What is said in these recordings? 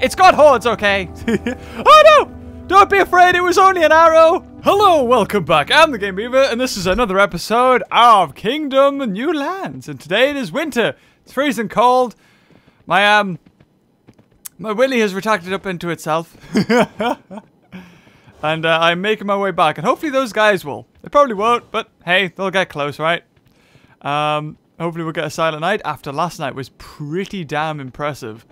It's got horns, okay? oh no! Don't be afraid, it was only an arrow! Hello, welcome back. I'm the Game Beaver, and this is another episode of Kingdom New Lands. And today it is winter. It's freezing cold. My, um... My willy has retracted up into itself. and uh, I'm making my way back. And hopefully those guys will. They probably won't, but hey, they'll get close, right? Um, hopefully we'll get a silent night after last night was pretty damn impressive.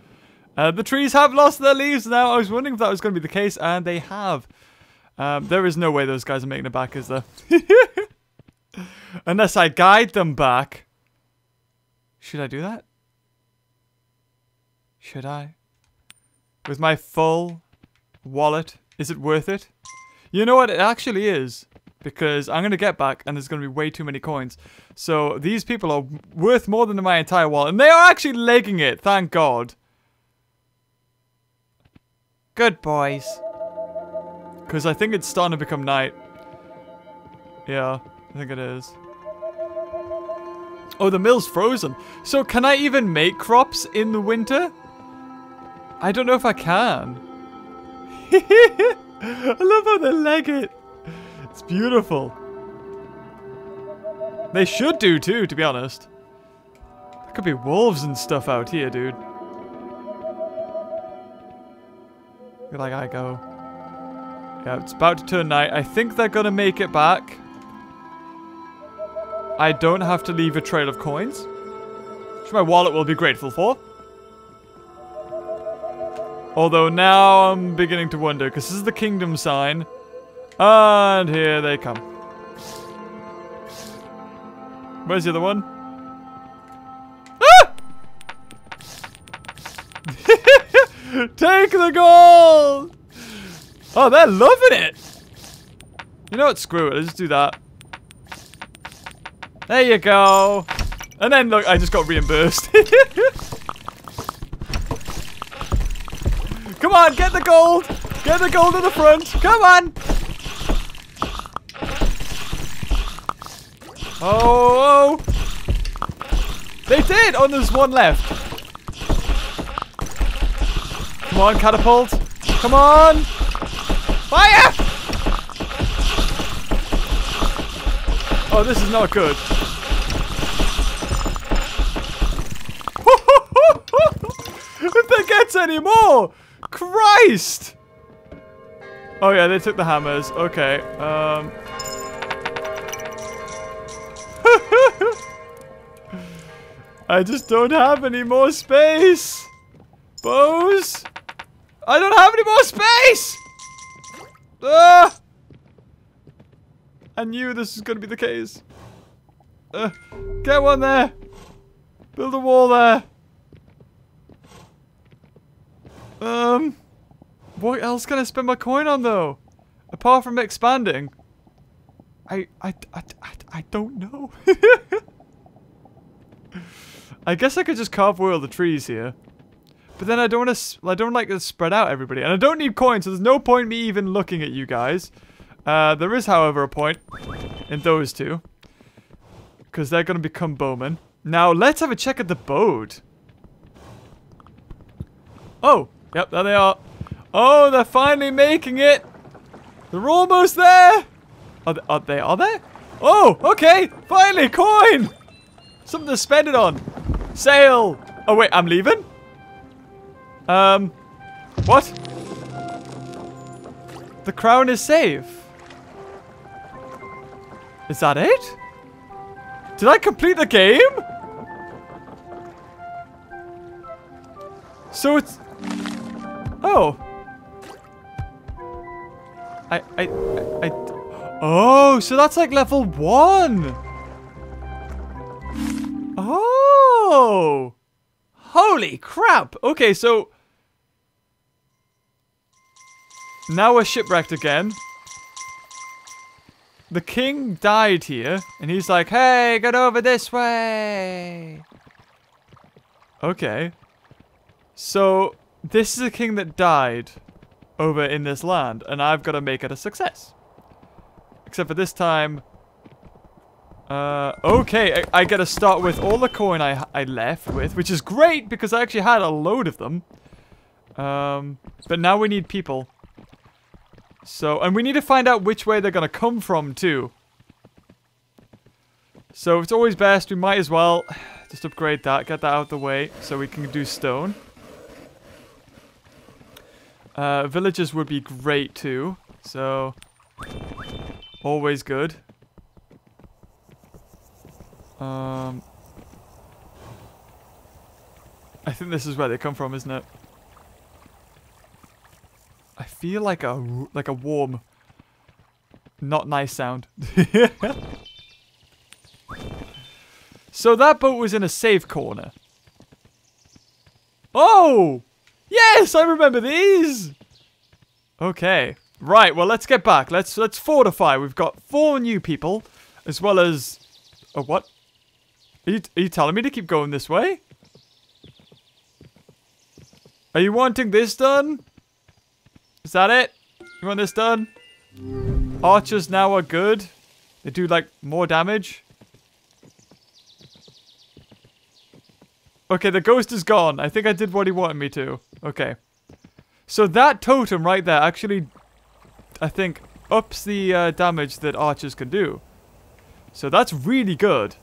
Uh, the trees have lost their leaves now. I was wondering if that was going to be the case, and they have. Um, there is no way those guys are making it back, is there? Unless I guide them back. Should I do that? Should I? With my full wallet, is it worth it? You know what? It actually is. Because I'm going to get back, and there's going to be way too many coins. So these people are worth more than my entire wallet. And they are actually legging it, thank God. Good boys. Because I think it's starting to become night. Yeah, I think it is. Oh, the mill's frozen. So can I even make crops in the winter? I don't know if I can. I love how they leg it. It's beautiful. They should do too, to be honest. There could be wolves and stuff out here, dude. Like I go. Yeah, it's about to turn night. I think they're gonna make it back. I don't have to leave a trail of coins. Which my wallet will be grateful for. Although now I'm beginning to wonder, because this is the kingdom sign. And here they come. Where's the other one? Take the gold! Oh, they're loving it! You know what? Screw it. Let's just do that. There you go. And then, look, I just got reimbursed. Come on, get the gold! Get the gold in the front! Come on! Oh, oh! They did! Oh, there's one left. Come on, catapult. Come on. Fire! Oh, this is not good. if there gets any more! Christ! Oh yeah, they took the hammers. Okay. Um. I just don't have any more space. Bows? I don't have any more space! Ah! I knew this was going to be the case. Uh, get one there. Build a wall there. Um, what else can I spend my coin on though? Apart from expanding. I, I, I, I, I don't know. I guess I could just carve away all the trees here. But then I don't want to. I don't like to spread out everybody, and I don't need coins, so there's no point me even looking at you guys. Uh, there is, however, a point in those two, because they're going to become bowmen. Now let's have a check at the boat. Oh, yep, there they are. Oh, they're finally making it. They're almost there. Are they? Are they? Are they? Oh, okay. Finally, coin. Something to spend it on. Sail. Oh wait, I'm leaving. Um, what? The crown is safe. Is that it? Did I complete the game? So it's... Oh. I, I, I, I... Oh, so that's like level one. Oh. Holy crap. Okay, so... Now we're shipwrecked again. The king died here, and he's like, hey, get over this way. Okay. So, this is a king that died over in this land, and I've got to make it a success. Except for this time, uh, okay, I, I get to start with all the coin I, I left with, which is great because I actually had a load of them. Um, but now we need people. So, and we need to find out which way they're to come from, too. So, it's always best, we might as well just upgrade that, get that out of the way, so we can do stone. Uh, villages would be great, too. So, always good. Um, I think this is where they come from, isn't it? I feel like a like a warm, not nice sound. so that boat was in a safe corner. Oh! Yes, I remember these! Okay. Right, well let's get back. Let's let's fortify. We've got four new people, as well as a what? Are you, are you telling me to keep going this way? Are you wanting this done? Is that it? You want this done? Archers now are good. They do, like, more damage. Okay, the ghost is gone. I think I did what he wanted me to. Okay. So that totem right there actually, I think, ups the uh, damage that archers can do. So that's really good.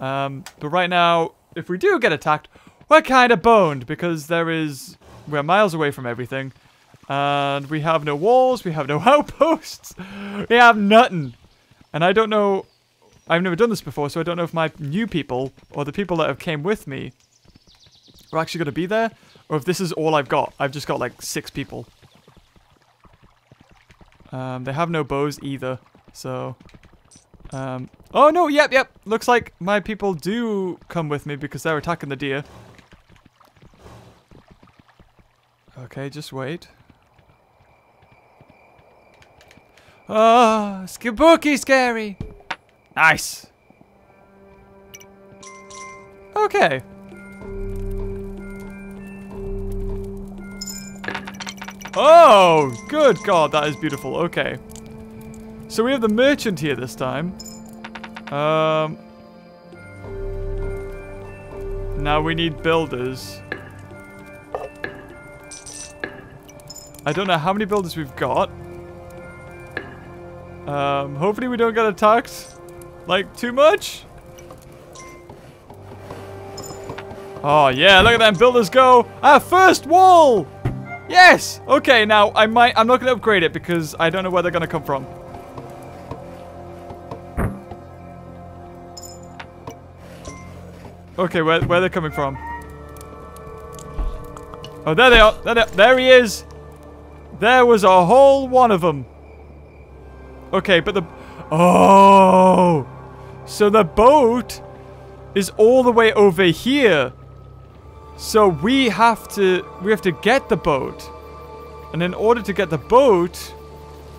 Um, but right now, if we do get attacked, we're kind of boned because there is... We're miles away from everything. And we have no walls, we have no outposts, we have nothing. And I don't know... I've never done this before, so I don't know if my new people, or the people that have came with me, are actually going to be there, or if this is all I've got. I've just got like six people. Um, they have no bows either, so... Um, oh no, yep, yep. Looks like my people do come with me because they're attacking the deer. Okay, just wait. Oh, spooky scary. Nice. Okay. Oh, good God, that is beautiful. Okay. So we have the merchant here this time. Um. Now we need builders. I don't know how many builders we've got. Um, hopefully we don't get attacked. Like, too much. Oh, yeah, look at them builders go. Our first wall! Yes! Okay, now, I might, I'm not going to upgrade it because I don't know where they're going to come from. Okay, where, where are they coming from? Oh, there they are. There, they are. there he is. There was a whole one of them. Okay, but the... Oh! So the boat is all the way over here. So we have to... We have to get the boat. And in order to get the boat...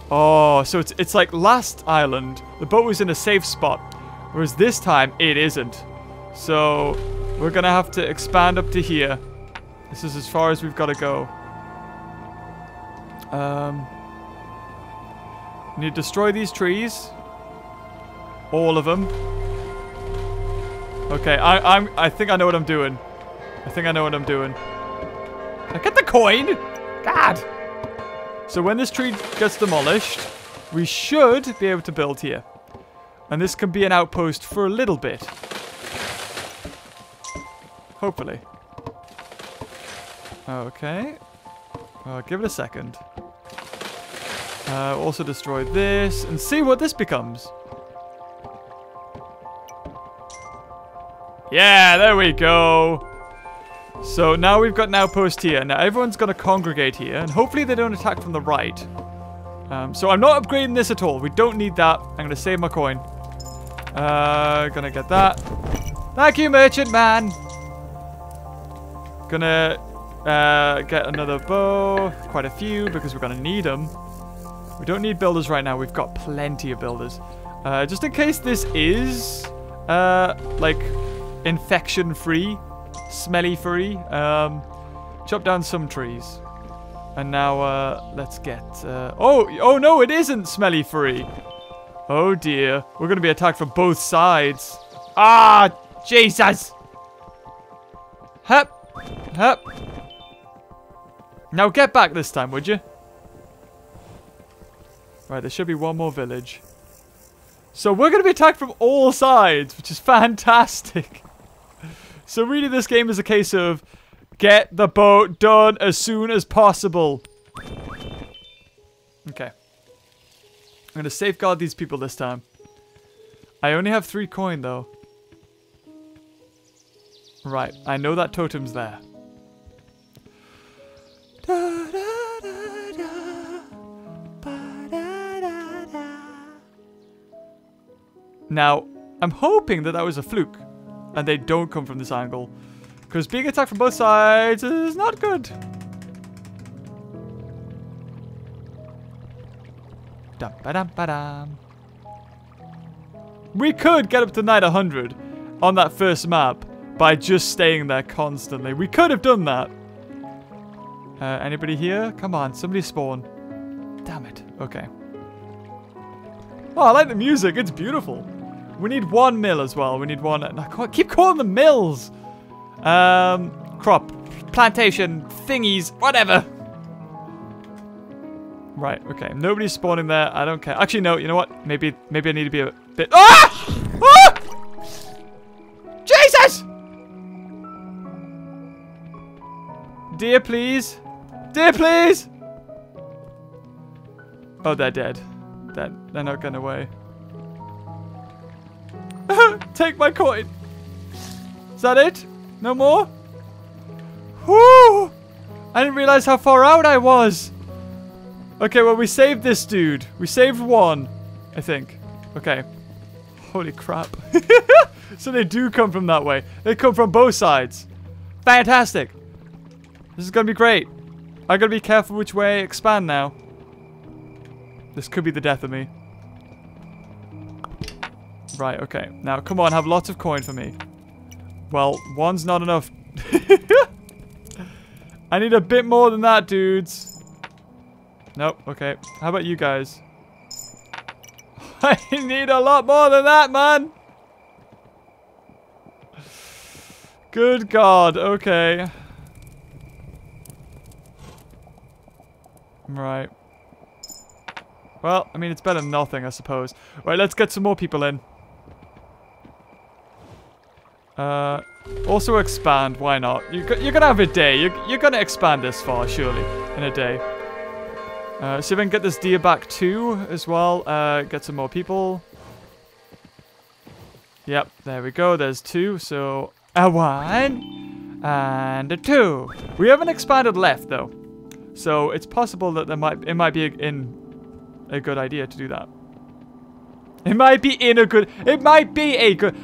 Oh, so it's, it's like last island. The boat was in a safe spot. Whereas this time, it isn't. So, we're to have to expand up to here. This is as far as we've got to go. Um... Need to destroy these trees. All of them. Okay, I, I'm. I think I know what I'm doing. I think I know what I'm doing. I get the coin. God. So when this tree gets demolished, we should be able to build here, and this can be an outpost for a little bit. Hopefully. Okay. Uh, give it a second. Uh, also destroy this and see what this becomes. Yeah, there we go. So now we've got an outpost here. Now everyone's going to congregate here, and hopefully they don't attack from the right. Um, so I'm not upgrading this at all. We don't need that. I'm going to save my coin. Uh, gonna get that. Thank you, merchant man. Gonna uh, get another bow. Quite a few, because we're gonna need them. We don't need builders right now. We've got plenty of builders. Uh, just in case this is, uh, like, infection-free, smelly-free, um, chop down some trees. And now, uh, let's get, uh, oh, oh no, it isn't smelly-free. Oh dear. We're to be attacked from both sides. Ah, Jesus. Hup. Hup. Now get back this time, would you? Right, there should be one more village. So we're going to be attacked from all sides, which is fantastic. So really this game is a case of get the boat done as soon as possible. Okay. I'm going to safeguard these people this time. I only have three coin though. Right, I know that totem's there. Now, I'm hoping that that was a fluke and they don't come from this angle. Because being attacked from both sides is not good. Dum -ba -dum -ba -dum. We could get up to night 100 on that first map by just staying there constantly. We could have done that. Uh, anybody here? Come on, somebody spawn. Damn it. Okay. Oh, I like the music. It's beautiful. We need one mill as well. We need one. I keep calling them mills. Um, crop, plantation, thingies, whatever. Right. Okay. Nobody's spawning there. I don't care. Actually, no. You know what? Maybe, maybe I need to be a bit. Ah! ah! Jesus! Dear, please. Dear, please. Oh, they're dead. They're, they're not going away. Take my coin. Is that it? No more? Whoo! I didn't realize how far out I was. Okay, well, we saved this dude. We saved one, I think. Okay. Holy crap. so they do come from that way. They come from both sides. Fantastic. This is going to be great. I got to be careful which way I expand now. This could be the death of me. Right, okay. Now, come on, have lots of coin for me. Well, one's not enough. I need a bit more than that, dudes. Nope, okay. How about you guys? I need a lot more than that, man! Good God, okay. Right. Well, I mean, it's better than nothing, I suppose. Right, let's get some more people in. Uh, also expand, why not? You, you're gonna have a day. You're, you're gonna expand this far, surely, in a day. Uh, see if I can get this deer back too, as well. Uh, get some more people. Yep, there we go. There's two. So, a one and a two. We haven't expanded left, though. So, it's possible that there might it might be in a good idea to do that. It might be in a good... It might be a good...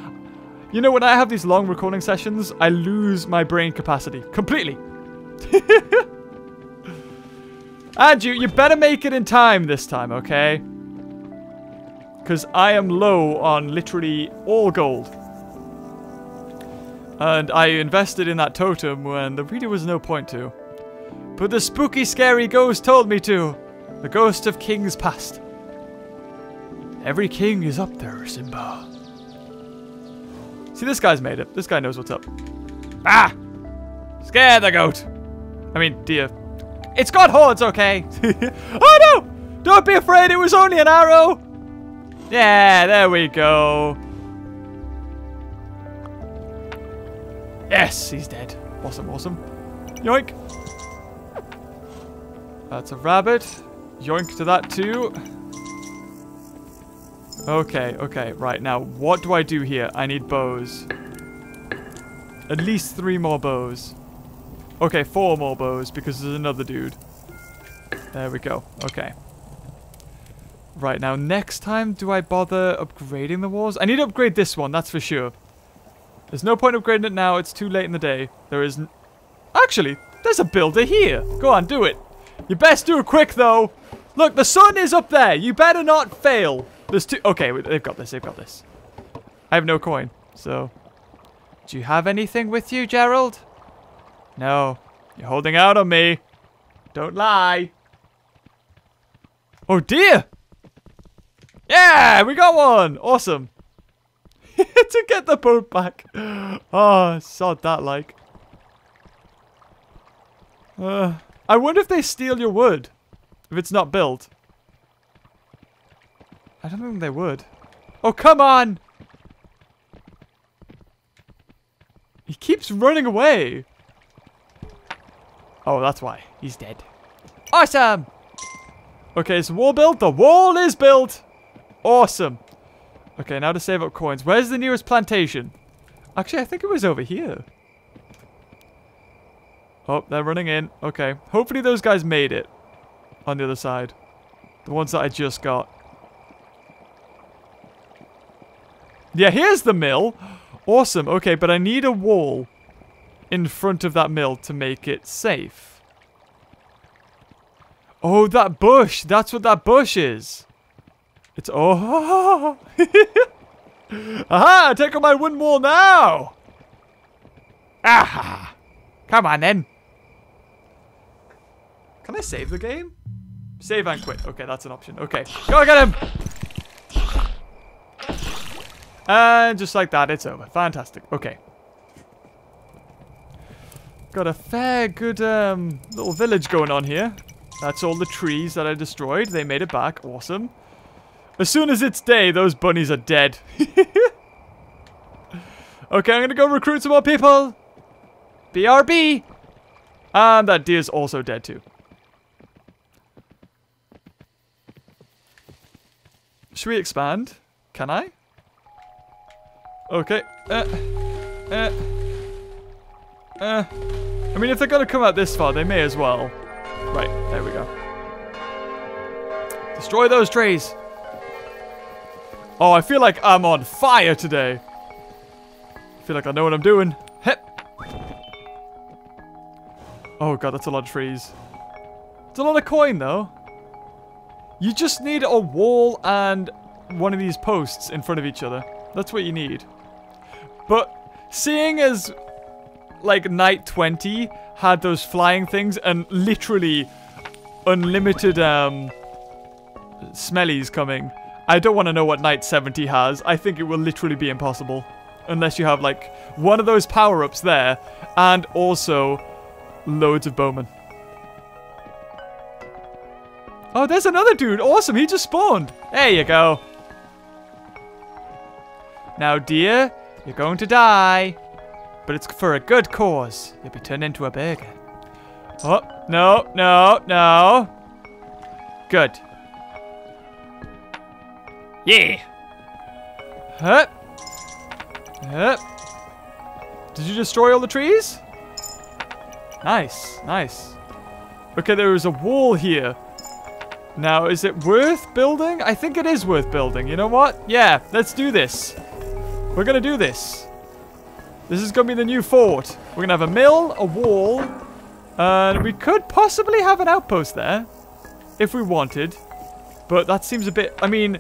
You know, when I have these long recording sessions, I lose my brain capacity completely. and you, you better make it in time this time, okay? Because I am low on literally all gold. And I invested in that totem when there really was no point to. But the spooky, scary ghost told me to. The ghost of kings past. Every king is up there, Simba. See, this guy's made it. This guy knows what's up. Ah! Scare the goat! I mean, deer. It's got horns, okay? oh no! Don't be afraid, it was only an arrow! Yeah, there we go. Yes, he's dead. Awesome, awesome. Yoink! That's a rabbit. Yoink to that too. Okay, okay, right. Now, what do I do here? I need bows. At least three more bows. Okay, four more bows because there's another dude. There we go. Okay. Right, now next time, do I bother upgrading the walls? I need to upgrade this one, that's for sure. There's no point upgrading it now, it's too late in the day. There is... Actually, there's a builder here. Go on, do it. You best do it quick, though. Look, the sun is up there. You better not fail. There's two. Okay, they've got this. They've got this. I have no coin, so. Do you have anything with you, Gerald? No. You're holding out on me. Don't lie. Oh, dear. Yeah, we got one. Awesome. to get the boat back. Oh, sod that like. Uh, I wonder if they steal your wood. If it's not built. I don't think they would. Oh, come on! He keeps running away. Oh, that's why. He's dead. Awesome! Okay, is the wall built? The wall is built! Awesome. Okay, now to save up coins. Where's the nearest plantation? Actually, I think it was over here. Oh, they're running in. Okay. Hopefully those guys made it. On the other side. The ones that I just got. Yeah, here's the mill. Awesome. Okay, but I need a wall in front of that mill to make it safe. Oh, that bush. That's what that bush is. It's... Oh. Aha! Take on my wooden wall now! Ah! Come on, then. Can I save the game? Save and quit. Okay, that's an option. Okay. Go get him! And just like that, it's over. Fantastic. Okay. Got a fair good um, little village going on here. That's all the trees that I destroyed. They made it back. Awesome. As soon as it's day, those bunnies are dead. okay, I'm gonna go recruit some more people. BRB. And that deer's also dead too. Should we expand? Can I? Okay. Uh, uh, uh. I mean, if they're gonna come out this far, they may as well. Right, there we go. Destroy those trees! Oh, I feel like I'm on fire today. I feel like I know what I'm doing. Hep. Oh god, that's a lot of trees. It's a lot of coin, though. You just need a wall and one of these posts in front of each other. That's what you need. But seeing as like night 20 had those flying things and literally unlimited um smellies coming. I don't want to know what night 70 has. I think it will literally be impossible unless you have like one of those power-ups there and also loads of bowmen. Oh, there's another dude. Awesome. He just spawned. There you go. Now, deer, you're going to die. But it's for a good cause. You'll be turned into a burger. Oh, no, no, no. Good. Yeah. Hup. Hup. Did you destroy all the trees? Nice, nice. Okay, there is a wall here. Now, is it worth building? I think it is worth building. You know what? Yeah, let's do this. We're gonna do this. This is gonna be the new fort. We're gonna have a mill, a wall, and we could possibly have an outpost there. If we wanted. But that seems a bit... I mean,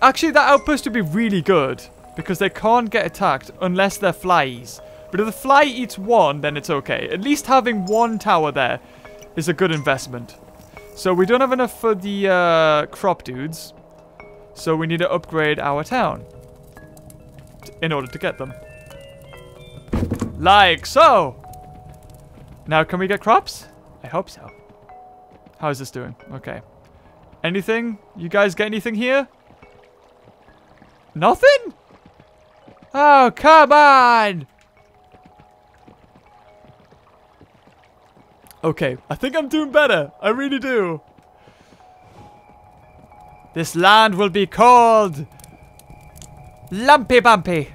actually that outpost would be really good. Because they can't get attacked unless they're flies. But if the fly eats one, then it's okay. At least having one tower there is a good investment. So we don't have enough for the uh, crop dudes. So we need to upgrade our town in order to get them. Like so. Now, can we get crops? I hope so. How is this doing? Okay. Anything? You guys get anything here? Nothing? Oh, come on! Okay, I think I'm doing better. I really do. This land will be called Lumpy Bumpy.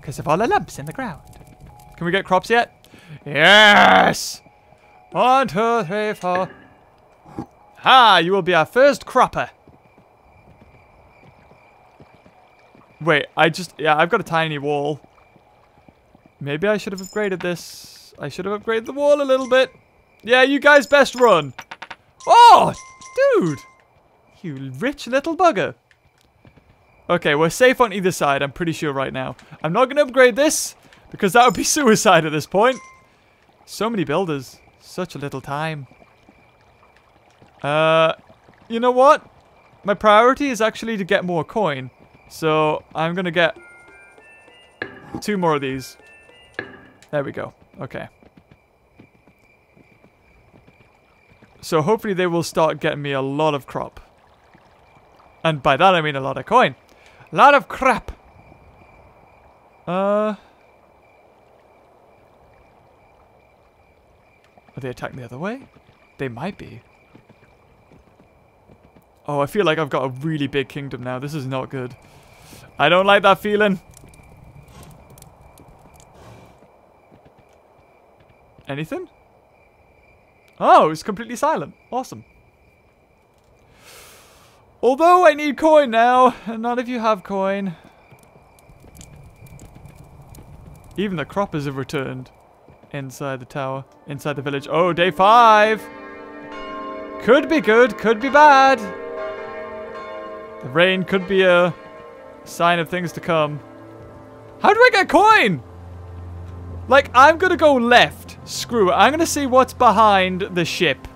Because of all the lumps in the ground. Can we get crops yet? Yes! One, two, three, four. Ha! You will be our first cropper. Wait, I just... Yeah, I've got a tiny wall. Maybe I should have upgraded this. I should have upgraded the wall a little bit. Yeah, you guys best run. Oh! Dude! You rich little bugger. Okay, we're safe on either side, I'm pretty sure right now. I'm not going to upgrade this, because that would be suicide at this point. So many builders. Such a little time. Uh, you know what? My priority is actually to get more coin. So, I'm going to get two more of these. There we go. Okay. So hopefully they will start getting me a lot of crop. And by that I mean a lot of coin. Lot of crap. Uh... Are they attacking the other way? They might be. Oh, I feel like I've got a really big kingdom now. This is not good. I don't like that feeling. Anything? Oh, it's completely silent. Awesome. Although I need coin now, and none of you have coin. Even the croppers have returned inside the tower, inside the village. Oh, day five! Could be good, could be bad. The rain could be a sign of things to come. How do I get coin? Like, I'm gonna go left. Screw it. I'm gonna see what's behind the ship.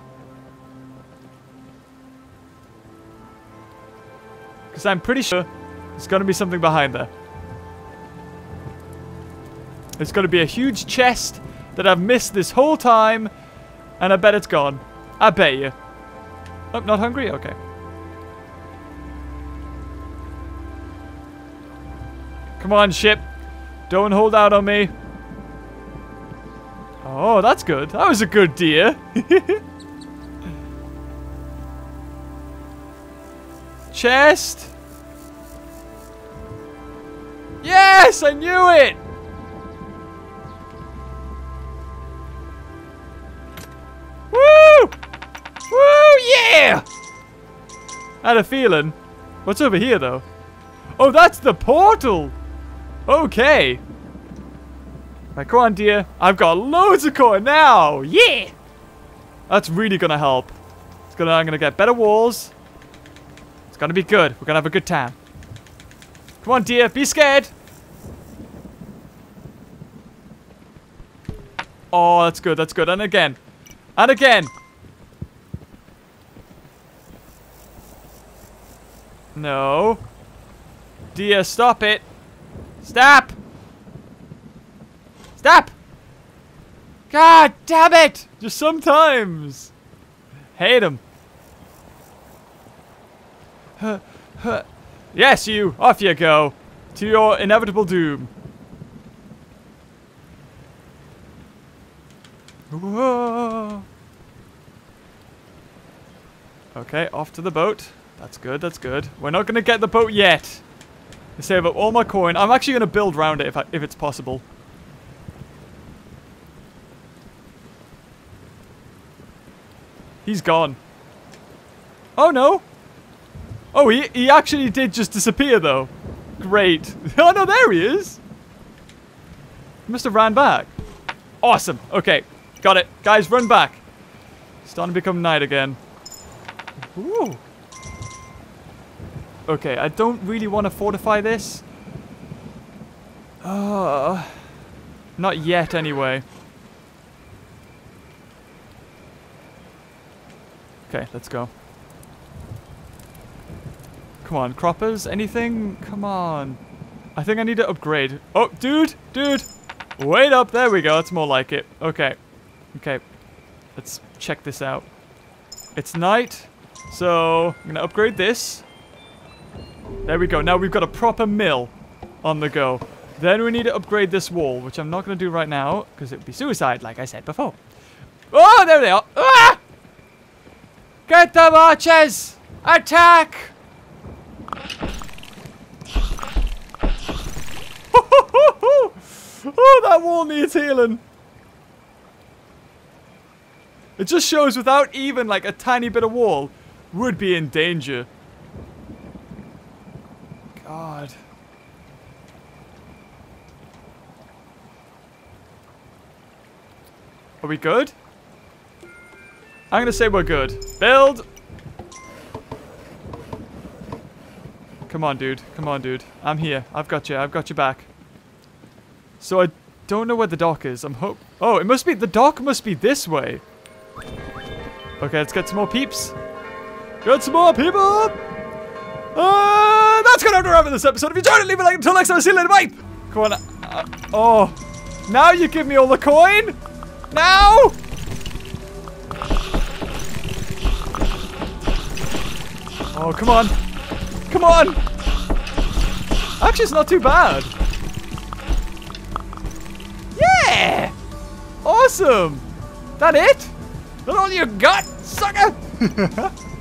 Because I'm pretty sure there's gonna be something behind there. There's gonna be a huge chest that I've missed this whole time. And I bet it's gone. I bet you. Oh, not hungry? Okay. Come on, ship. Don't hold out on me. Oh, that's good. That was a good deer. Chest. Yes, I knew it. Woo! Woo, yeah! I had a feeling. What's over here, though? Oh, that's the portal! Okay. Right, come on, dear. I've got loads of coin now! Yeah! That's really gonna help. It's gonna, I'm gonna get better walls. It's gonna be good. We're gonna have a good time. Come on, deer. Be scared. Oh, that's good. That's good. And again. And again. No. Deer, stop it. Stop. Stop. God damn it. Just sometimes. Hate him. Yes, you. Off you go. To your inevitable doom. Whoa. Okay, off to the boat. That's good, that's good. We're not going to get the boat yet. I save up all my coin. I'm actually going to build around it if, I, if it's possible. He's gone. Oh, no. Oh, he, he actually did just disappear, though. Great. Oh, no, there he is. He must have ran back. Awesome. Okay. Got it. Guys, run back. Starting to become night again. Ooh. Okay, I don't really want to fortify this. Uh, not yet, anyway. Okay, let's go. Come on, croppers, anything? Come on. I think I need to upgrade. Oh, dude, dude. Wait up, there we go. That's more like it. Okay. Okay. Let's check this out. It's night, so I'm to upgrade this. There we go. Now we've got a proper mill on the go. Then we need to upgrade this wall, which I'm not to do right now, because it would be suicide, like I said before. Oh, there they are. Ah! Get them, archers! Attack! Oh, that wall needs healing. It just shows without even like a tiny bit of wall, would be in danger. God. Are we good? I'm gonna say we're good. Build! Come on, dude. Come on, dude. I'm here. I've got you. I've got you back. So I don't know where the dock is. I'm hope- Oh, it must be- The dock must be this way. Okay, let's get some more peeps. Get some more people! Uh, that's gonna have to wrap up this episode. If you enjoyed it, leave a like. Until next time, see you later. Bye! Come on. Uh, oh. Now you give me all the coin? Now? Oh, come on. Come on. Actually, it's not too bad. Awesome! That it? That all you got, sucker?